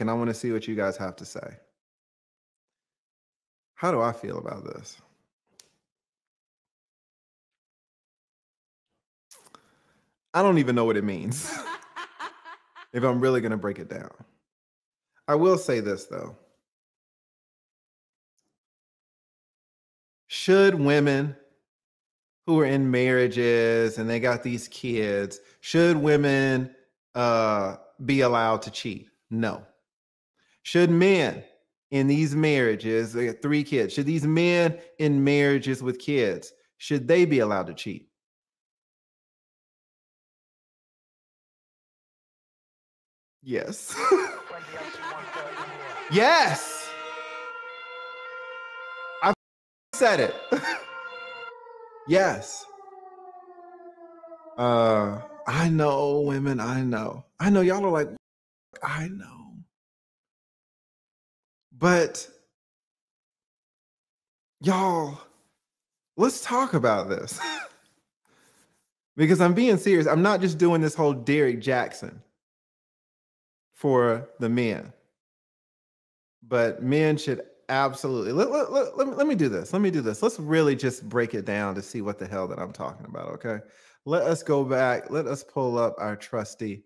and I want to see what you guys have to say. How do I feel about this? I don't even know what it means if I'm really going to break it down. I will say this though. Should women who are in marriages and they got these kids, should women uh, be allowed to cheat? No. Should men in these marriages, they got three kids, should these men in marriages with kids, should they be allowed to cheat? Yes. yes. I said it. yes. Uh I know women, I know. I know y'all are like I know. But y'all let's talk about this. because I'm being serious. I'm not just doing this whole Derrick Jaxn for the men. But men should absolutely let, let, let, let, me, let me do this. Let me do this. Let's really just break it down to see what the hell that I'm talking about. Okay. Let us go back. Let us pull up our trusty,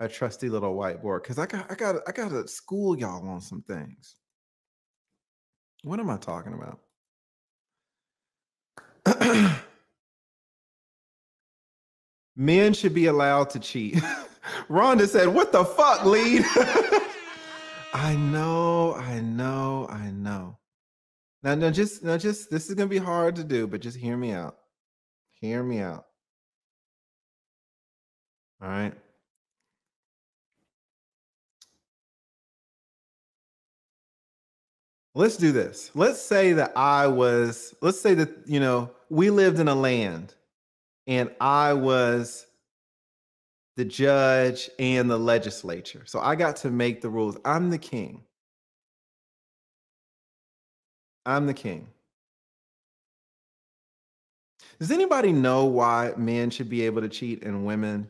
our trusty little whiteboard. Cause I got I got I gotta school y'all on some things. What am I talking about? Men should be allowed to cheat. Rhonda said, What the fuck, lead? I know, I know, I know. Now, now, just, now, just, this is gonna be hard to do, but just hear me out. Hear me out. All right. Let's do this. Let's say that I was, let's say that, you know, we lived in a land and I was the judge, and the legislature. So I got to make the rules. I'm the king. I'm the king. Does anybody know why men should be able to cheat and women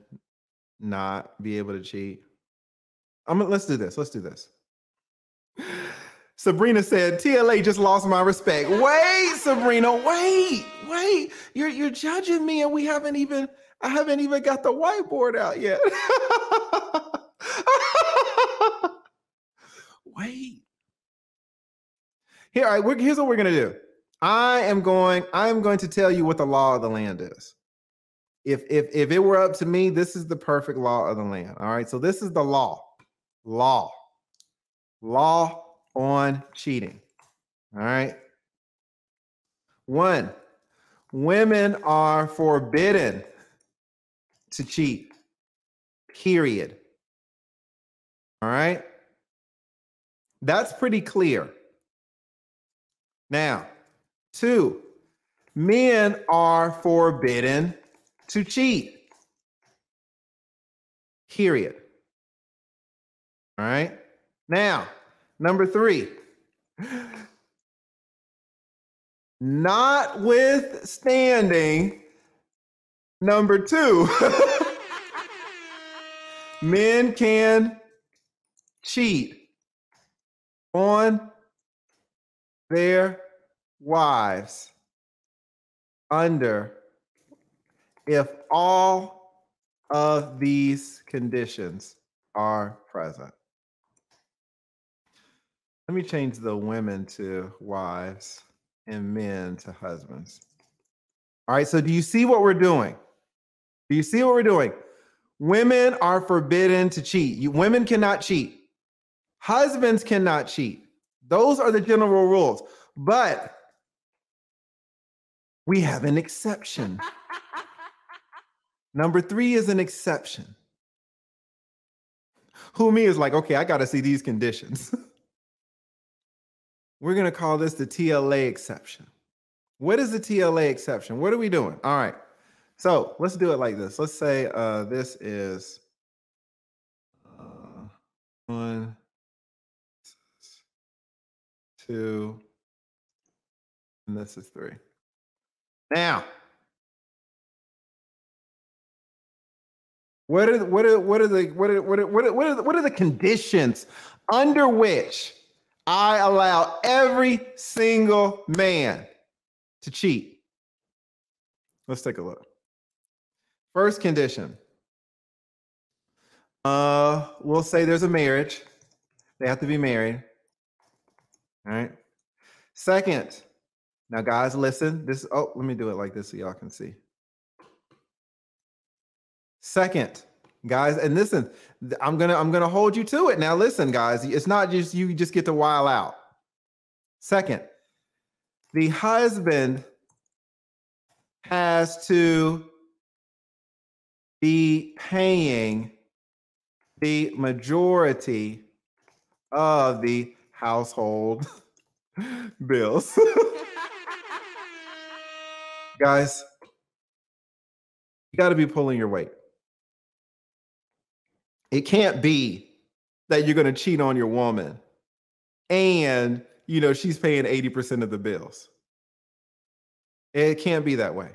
not be able to cheat? I'm let's do this. Let's do this. Sabrina said, TLA just lost my respect. Wait, Sabrina, wait, wait. You're you're judging me and we haven't even I haven't even got the whiteboard out yet. Wait. Here, all right, here's what we're gonna do. I am going, I am going to tell you what the law of the land is. If if if it were up to me, this is the perfect law of the land. All right. So this is the law. Law. Law on cheating. All right. One, women are forbidden to cheat. Period. All right. That's pretty clear. Now, two, men are forbidden to cheat. Period. All right. Now, number three, notwithstanding Number two, men can cheat on their wives under if all of these conditions are present. Let me change the women to wives and men to husbands. All right, so do you see what we're doing? Do you see what we're doing? Women are forbidden to cheat. You, women cannot cheat. Husbands cannot cheat. Those are the general rules. But we have an exception. Number three is an exception. Who me is like, okay, I got to see these conditions. We're going to call this the TLA exception. What is the TLA exception? What are we doing? All right. So let's do it like this. Let's say uh, this is uh, one, two, and this is three. Now, What are what are what are the what are what are what are, what are, the, what are the conditions under which I allow every single man to cheat? Let's take a look. First condition. Uh, we'll say there's a marriage. They have to be married. All right. Second, now guys, listen. This oh, let me do it like this so y'all can see. Second, guys, and listen, I'm gonna I'm gonna hold you to it. Now, listen, guys, it's not just you just get to while out. Second, the husband has to be paying the majority of the household bills. Guys, you got to be pulling your weight. It can't be that you're going to cheat on your woman and you know she's paying 80% of the bills. It can't be that way.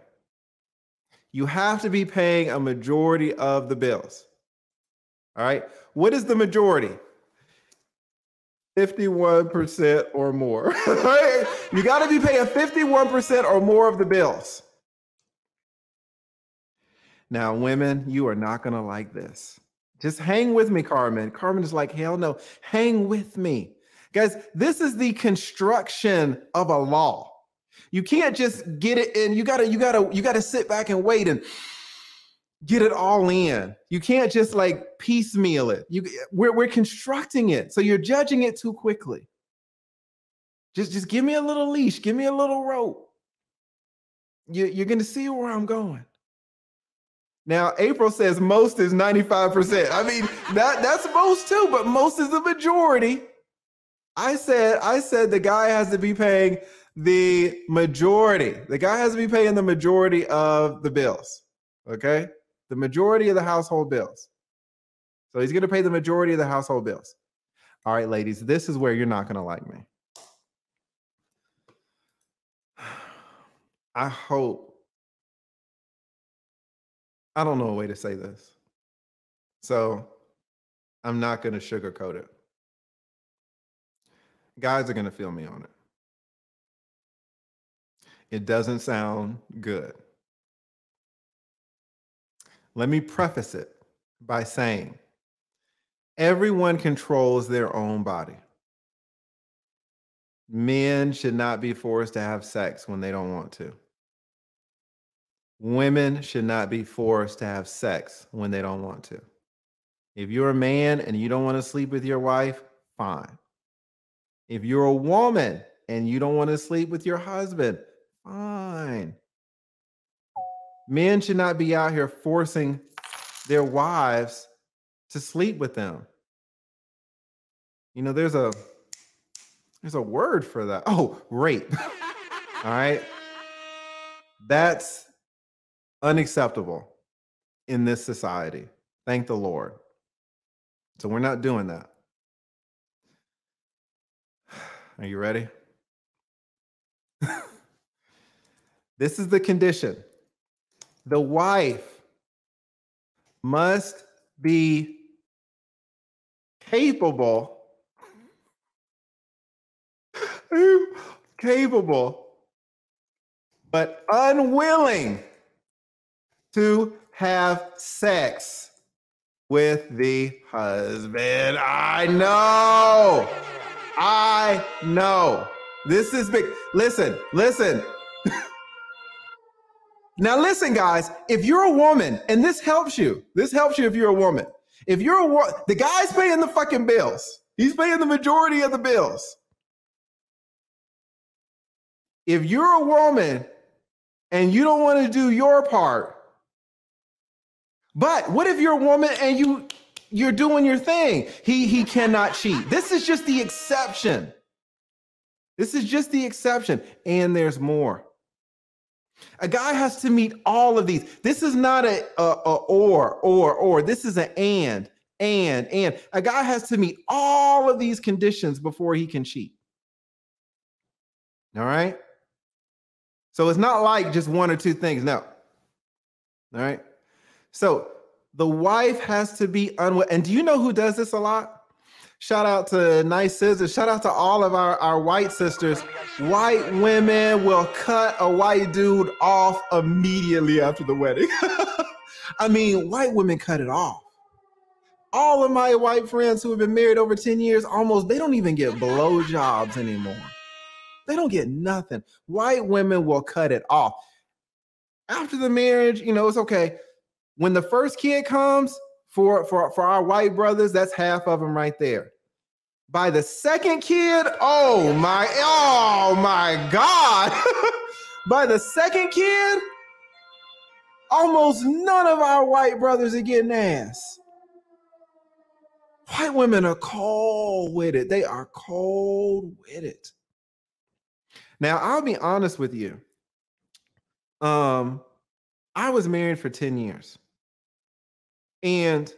You have to be paying a majority of the bills. All right. What is the majority? 51% or more. right? You got to be paying 51% or more of the bills. Now, women, you are not going to like this. Just hang with me, Carmen. Carmen is like, hell no. Hang with me. Guys, this is the construction of a law. You can't just get it in. You gotta, you gotta, you gotta sit back and wait and get it all in. You can't just like piecemeal it. You we're we're constructing it. So you're judging it too quickly. Just just give me a little leash, give me a little rope. You, you're gonna see where I'm going. Now, April says most is 95%. I mean, that that's most too, but most is the majority. I said, I said the guy has to be paying the majority. The guy has to be paying the majority of the bills. Okay the majority of the household bills. So he's going to pay the majority of the household bills. All right, ladies, this is where you're not going to like me. I hope, I don't know a way to say this. So I'm not going to sugarcoat it. Guys are going to feel me on it. It doesn't sound good. Let me preface it by saying everyone controls their own body. Men should not be forced to have sex when they don't want to. Women should not be forced to have sex when they don't want to. If you're a man and you don't want to sleep with your wife, fine. If you're a woman and you don't want to sleep with your husband, fine. Men should not be out here forcing their wives to sleep with them. You know, there's a there's a word for that. Oh, rape. All right. That's unacceptable in this society. Thank the Lord. So we're not doing that. Are you ready? this is the condition the wife must be capable capable but unwilling to have sex with the husband. I know. I know. This is big. Listen, listen. Now, listen, guys, if you're a woman, and this helps you, this helps you if you're a woman. If you're a woman, the guy's paying the fucking bills, he's paying the majority of the bills. If you're a woman and you don't want to do your part, but what if you're a woman and you you're doing your thing? He he cannot cheat. This is just the exception. This is just the exception, and there's more. A guy has to meet all of these. This is not a, a, a, or, or, or. This is an and, and, and. A guy has to meet all of these conditions before he can cheat. All right. So it's not like just one or two things. No. All right. So The wife has to be unwilling. And do you know who does this a lot? Shout out to Nice Scissors. Shout out to all of our, our white sisters. White women will cut a white dude off immediately after the wedding. I mean, white women cut it off. All of my white friends who have been married over 10 years, almost, they don't even get blowjobs anymore. They don't get nothing. White women will cut it off. After the marriage, you know, it's okay. When the first kid comes, for, for, for our white brothers, that's half of them right there. By the second kid, oh my, oh my God. By the second kid, almost none of our white brothers are getting ass. White women are cold with it. They are cold with it. Now, I'll be honest with you. Um, I was married for 10 years. And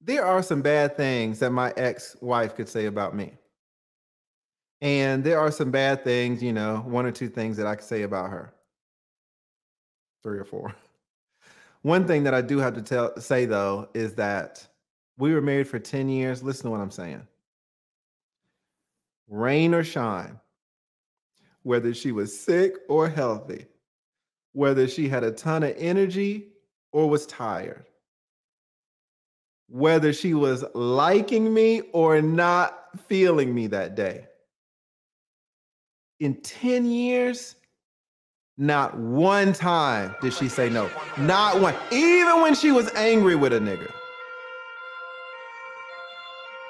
there are some bad things that my ex-wife could say about me. And there are some bad things, you know, one or two things that I could say about her. Three or four. One thing that I do have to tell say though is that we were married for 10 years. Listen to what I'm saying. Rain or shine, whether she was sick or healthy, whether she had a ton of energy or was tired, whether she was liking me or not feeling me that day. In 10 years, not one time did she say no. Not one. Even when she was angry with a nigga.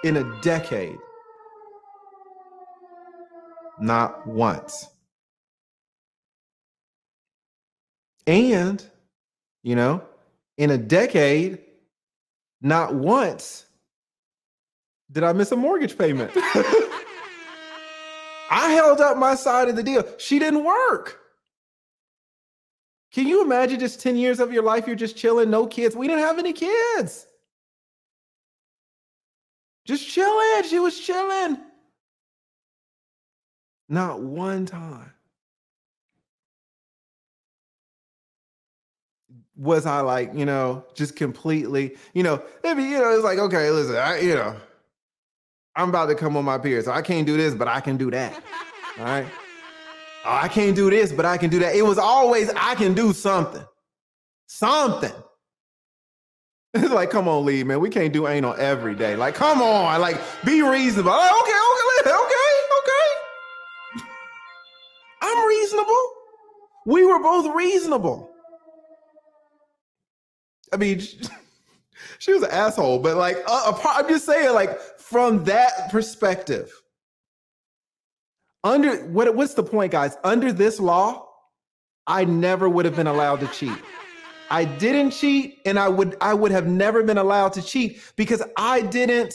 In a decade. Not once. And, you know, in a decade, not once did I miss a mortgage payment. I held up my side of the deal. She didn't work. Can you imagine just 10 years of your life you're just chilling, no kids? We didn't have any kids. Just chilling. She was chilling. Not one time. Was I like, you know, just completely, you know, maybe, you know, it's like, okay, listen, I, you know, I'm about to come on my period. So I can't do this, but I can do that. All right. Oh, I can't do this, but I can do that. It was always, I can do something. Something. It's like, come on, Lee, man. We can't do anal every day. Like, come on. Like, be reasonable. Like, okay, okay, okay, okay. I'm reasonable. We were both reasonable. Mean, she was an asshole, but like, uh, I'm just saying, like, from that perspective, under what what's the point, guys? Under this law, I never would have been allowed to cheat. I didn't cheat, and I would I would have never been allowed to cheat because I didn't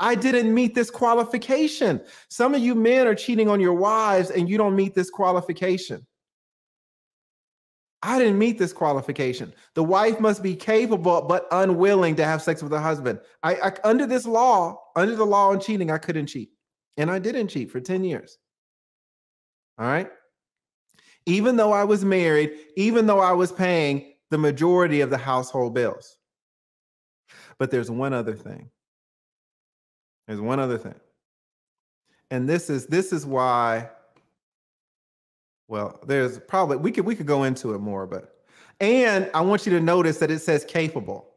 I didn't meet this qualification. Some of you men are cheating on your wives, and you don't meet this qualification. I didn't meet this qualification. The wife must be capable but unwilling to have sex with her husband. I, I, under this law, under the law on cheating, I couldn't cheat. And I didn't cheat for 10 years. All right. Even though I was married, even though I was paying the majority of the household bills. But there's one other thing. There's one other thing. And this is this is why well, there's probably we could we could go into it more, but and I want you to notice that it says capable.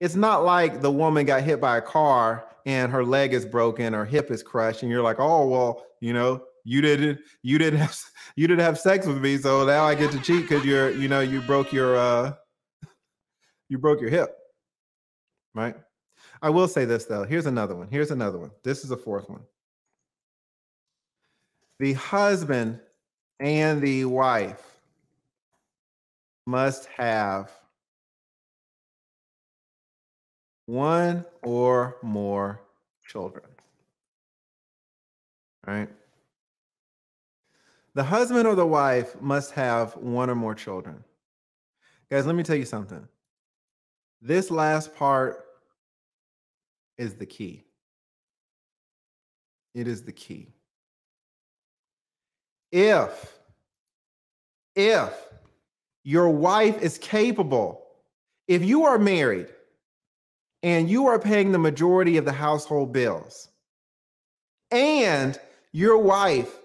It's not like the woman got hit by a car and her leg is broken or hip is crushed, and you're like, oh well, you know, you didn't you didn't have you didn't have sex with me, so now I get to cheat because you're you know you broke your uh you broke your hip, right? I will say this though. Here's another one. Here's another one. This is a fourth one. The husband and the wife must have one or more children. Right? The husband or the wife must have one or more children. Guys, let me tell you something. This last part is the key. It is the key if if your wife is capable if you are married and you are paying the majority of the household bills, and your wife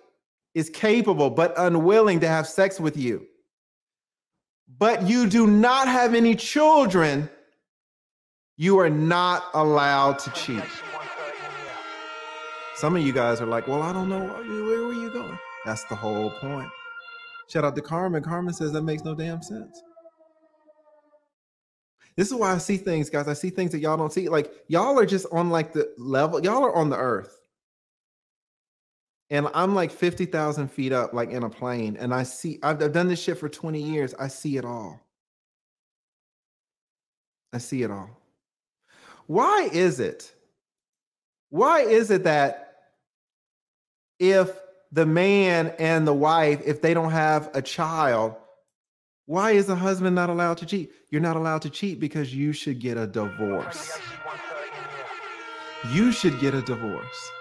is capable but unwilling to have sex with you, but you do not have any children, you are not allowed to cheat. Some of you guys are like, well, I don't know. Where were you going? That's the whole point. Shout out to Carmen. Carmen says that makes no damn sense. This is why I see things, guys. I see things that y'all don't see. Like y'all are just on like the level, y'all are on the earth. And I'm like 50,000 feet up, like in a plane. And I see, I've, I've done this shit for 20 years. I see it all. I see it all. Why is it? Why is it that if the man and the wife, if they don't have a child, why is the husband not allowed to cheat? You're not allowed to cheat because you should get a divorce. You should get a divorce.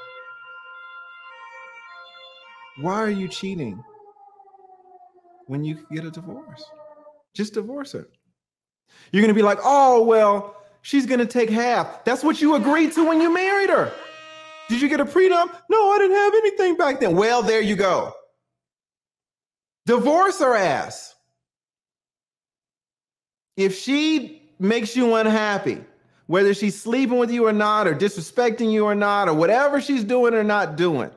Why are you cheating when you get a divorce? Just divorce her. You're going to be like, oh, well, she's going to take half. That's what you agreed to when you married her. Did you get a prenup? No, I didn't have anything back then. Well, there you go. Divorce her ass. If she makes you unhappy, whether she's sleeping with you or not, or disrespecting you or not, or whatever she's doing or not doing,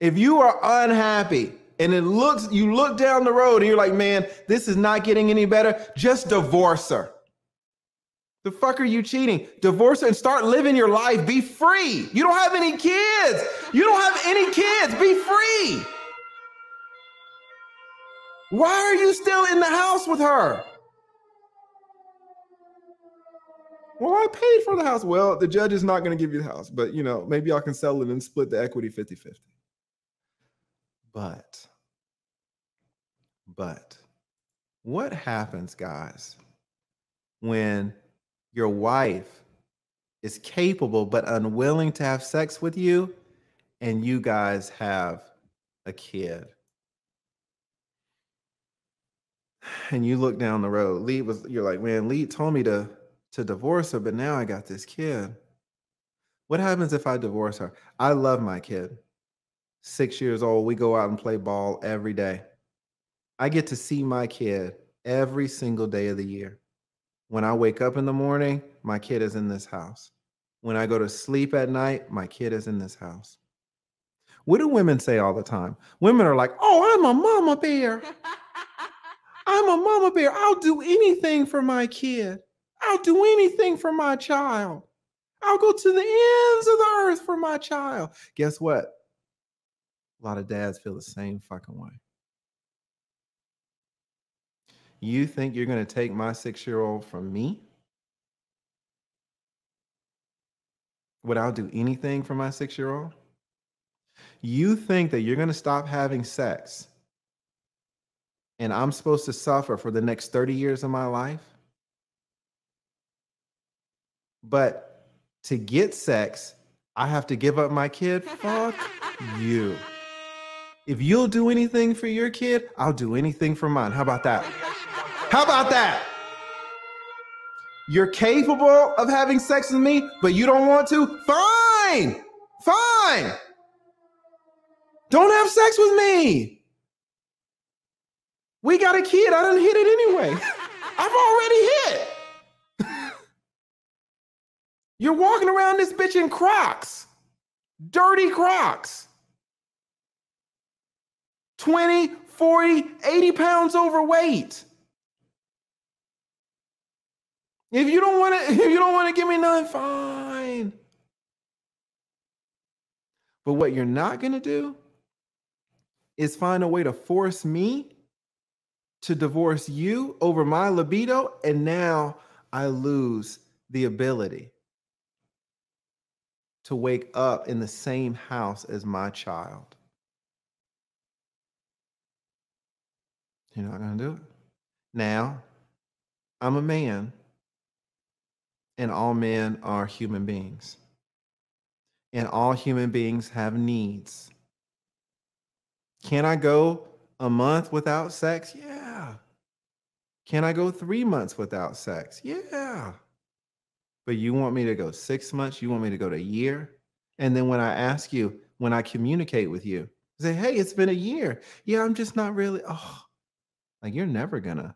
if you are unhappy and it looks, you look down the road and you're like, man, this is not getting any better, just divorce her. The fuck are you cheating? Divorce and start living your life. Be free. You don't have any kids. You don't have any kids. Be free. Why are you still in the house with her? Well, I paid for the house. Well, the judge is not going to give you the house, but you know, maybe I can sell it and split the equity 50 50. But, but, what happens, guys, when your wife is capable but unwilling to have sex with you and you guys have a kid? And you look down the road. Lee was, you're like, man, Lee told me to to divorce her, but now I got this kid. What happens if I divorce her? I love my kid six years old. We go out and play ball every day. I get to see my kid every single day of the year. When I wake up in the morning, my kid is in this house. When I go to sleep at night, my kid is in this house. What do women say all the time? Women are like, oh, I'm a mama bear. I'm a mama bear. I'll do anything for my kid. I'll do anything for my child. I'll go to the ends of the earth for my child. Guess what? A lot of dads feel the same fucking way. You think you're going to take my six year old from me? Would I do anything for my six year old? You think that you're going to stop having sex and I'm supposed to suffer for the next 30 years of my life? But to get sex, I have to give up my kid? Fuck you. If you'll do anything for your kid, I'll do anything for mine. How about that? How about that? You're capable of having sex with me, but you don't want to? Fine. Fine. Don't have sex with me. We got a kid. I didn't hit it anyway. I've already hit. You're walking around this bitch in Crocs, dirty Crocs. 20, 40, 80 pounds overweight. If you don't want to, if you don't want to give me none, fine. But what you're not going to do is find a way to force me to divorce you over my libido, and now I lose the ability to wake up in the same house as my child. You're not going to do it. Now, I'm a man, and all men are human beings. And all human beings have needs. Can I go a month without sex? Yeah. Can I go three months without sex? Yeah. But you want me to go six months? You want me to go to a year? And then when I ask you, when I communicate with you, say, hey, it's been a year. Yeah, I'm just not really, oh, like you're never gonna.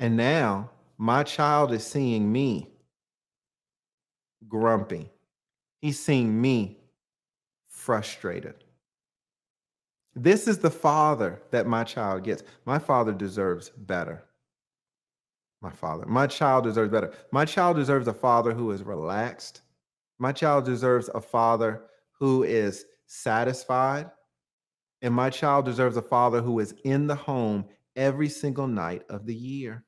And now my child is seeing me grumpy. He's seeing me frustrated. This is the father that my child gets. My father deserves better. My father. My child deserves better. My child deserves a father who is relaxed. My child deserves a father who is satisfied. And my child deserves a father who is in the home every single night of the year.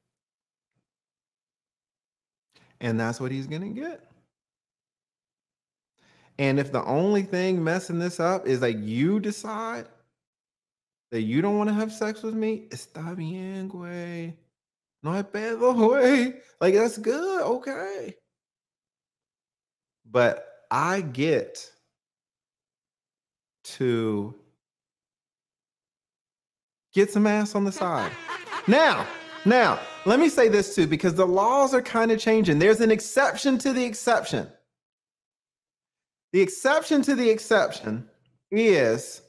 And that's what he's going to get. And if the only thing messing this up is like you decide that you don't want to have sex with me, está bien, güey. No hay pedo, güey. Like that's good, okay. But I get to get some ass on the side. now, now, let me say this too, because the laws are kind of changing. There's an exception to the exception. The exception to the exception is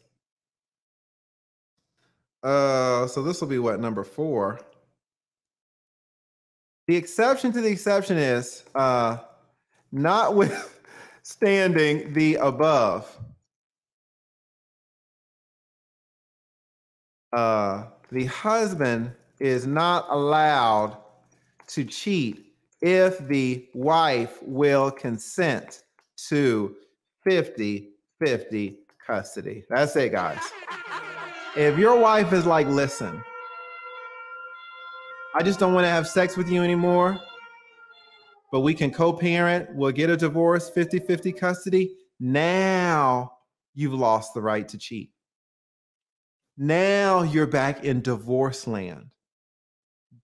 uh so this will be what number 4. The exception to the exception is uh notwithstanding the above. Uh the husband is not allowed to cheat if the wife will consent to 50 50 custody. That's it, guys. If your wife is like, listen, I just don't want to have sex with you anymore, but we can co parent, we'll get a divorce, 50 50 custody. Now you've lost the right to cheat. Now you're back in divorce land.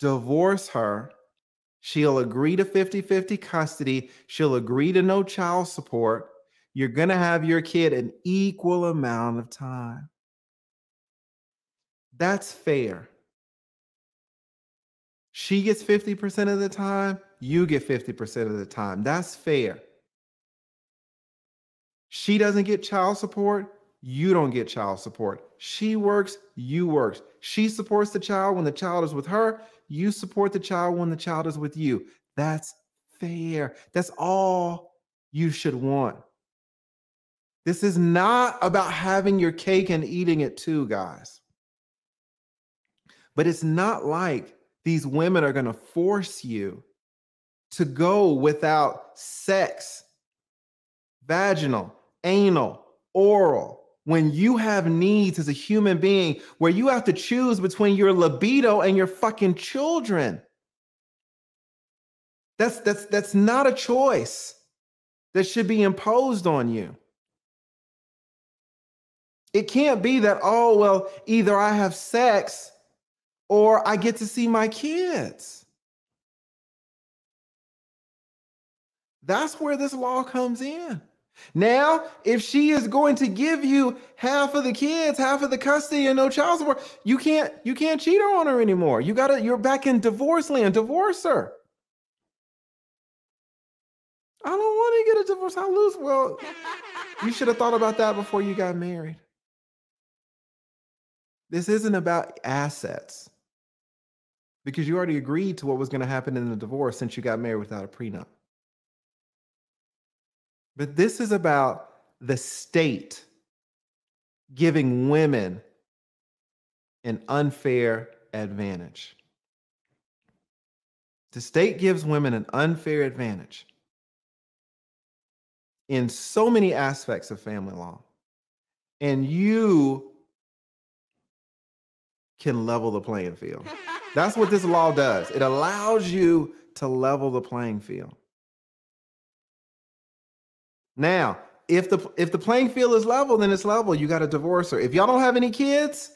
Divorce her. She'll agree to 50 50 custody. She'll agree to no child support you're going to have your kid an equal amount of time. That's fair. She gets 50% of the time, you get 50% of the time. That's fair. She doesn't get child support, you don't get child support. She works, you works. She supports the child when the child is with her, you support the child when the child is with you. That's fair. That's all you should want. This is not about having your cake and eating it too, guys. But it's not like these women are going to force you to go without sex, vaginal, anal, oral, when you have needs as a human being where you have to choose between your libido and your fucking children. That's that's that's not a choice that should be imposed on you. It can't be that, oh, well, either I have sex or I get to see my kids. That's where this law comes in. Now, if she is going to give you half of the kids, half of the custody, and no child support, you can't you can't cheat on her anymore. You gotta you're back in divorce land. Divorce her. I don't want to get a divorce. I lose. Well, you should have thought about that before you got married. This isn't about assets because you already agreed to what was going to happen in the divorce since you got married without a prenup. But this is about the state giving women an unfair advantage. The state gives women an unfair advantage in so many aspects of family law. And you can level the playing field. That's what this law does. It allows you to level the playing field. Now, if the if the playing field is level, then it's level. You got to divorce her. If y'all don't have any kids,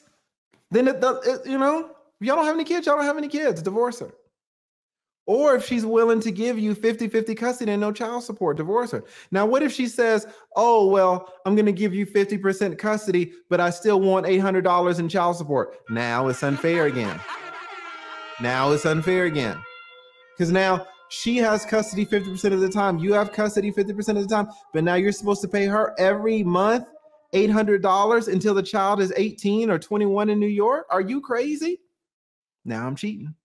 then it, it you know, if y'all don't have any kids, y'all don't have any kids. Divorce her. Or if she's willing to give you 50 50 custody and no child support, divorce her. Now, what if she says, Oh, well, I'm going to give you 50% custody, but I still want $800 in child support? Now it's unfair again. Now it's unfair again. Because now She has custody 50% of the time. You have custody 50% of the time. But now you're supposed to pay her every month $800 until the child is 18 or 21 in New York? Are you crazy? Now I'm cheating.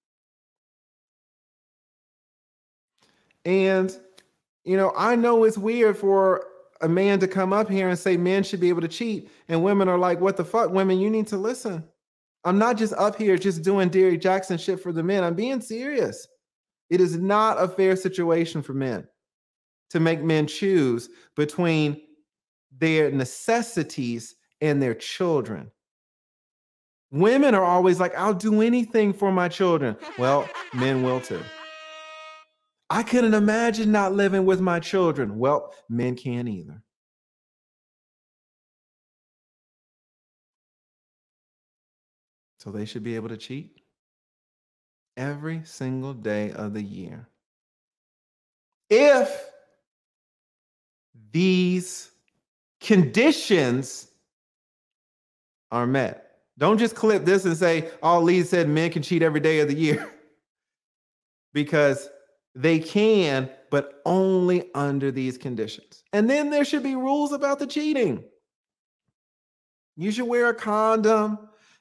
And, you know, I know it's weird for a man to come up here and say men should be able to cheat. And women are like, what the fuck? Women, you need to listen. I'm not just up here just doing Derrick Jaxn shit for the men. I'm being serious. It is not a fair situation for men to make men choose between their necessities and their children. Women are always like, I'll do anything for my children. Well, men will too. I couldn't imagine not living with my children. Well, men can't either. So they should be able to cheat every single day of the year. If these conditions are met. Don't just clip this and say, all Lee said men can cheat every day of the year. because they can, but only under these conditions. And then there should be rules about the cheating. You should wear a condom.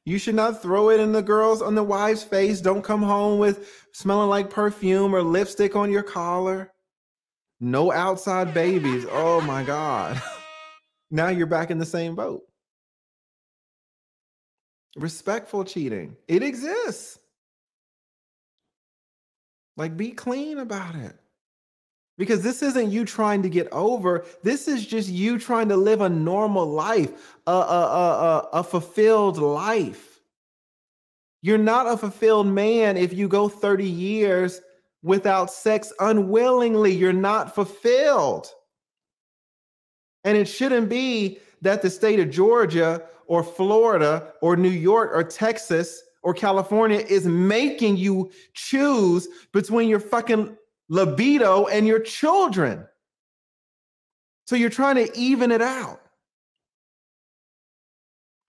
You should not throw it in the girl's on the wife's face. Don't come home with smelling like perfume or lipstick on your collar. No outside babies. Oh my God. now you're back in the same boat. Respectful cheating. It exists. Like, be clean about it. Because this isn't you trying to get over. This is just you trying to live a normal life, a, a, a, a, fulfilled life. You're not a fulfilled man if you go 30 years without sex unwillingly. You're not fulfilled. And it shouldn't be that the state of Georgia or Florida or New York or Texas or California is making you choose between your fucking libido and your children. So you're trying to even it out.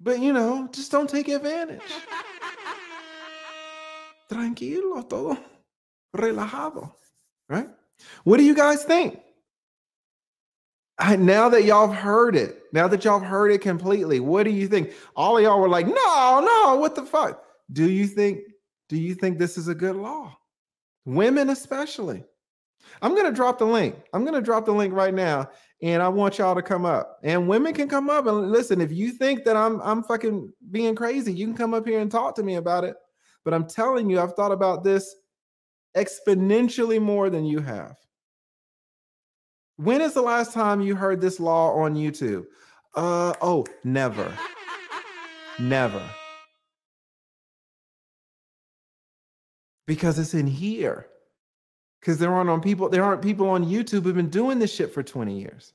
But you know, just don't take advantage. Tranquilo, todo relajado, right? What do you guys think? I, now that y'all have heard it, now that y'all have heard it completely, what do you think? All of y'all were like, no, no, what the fuck? Do you think, do you think this is a good law? Women especially. I'm gonna drop the link. I'm gonna drop the link right now, and I want y'all to come up. And women can come up and listen. If you think that I'm I'm fucking being crazy, you can come up here and talk to me about it. But I'm telling you, I've thought about this exponentially more than you have. When is the last time you heard this law on YouTube? Uh oh, never. never. Because it's in here. Because there aren't on people, there aren't people on YouTube who've been doing this shit for 20 years.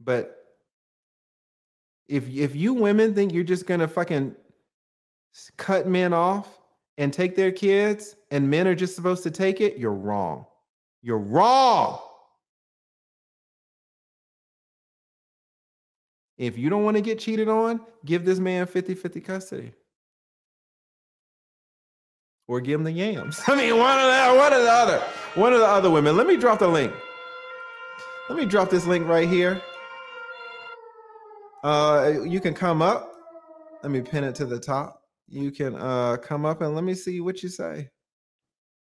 But if if you women think you're just gonna fucking cut men off and take their kids and men are just supposed to take it, you're wrong. You're wrong. If you don't want to get cheated on, give this man 50 50 custody. Or give him the yams. I mean, one or the, one or the other. One of the other women. Let me drop the link. Let me drop this link right here. Uh, you can come up. Let me pin it to the top. You can uh, come up and let me see what you say.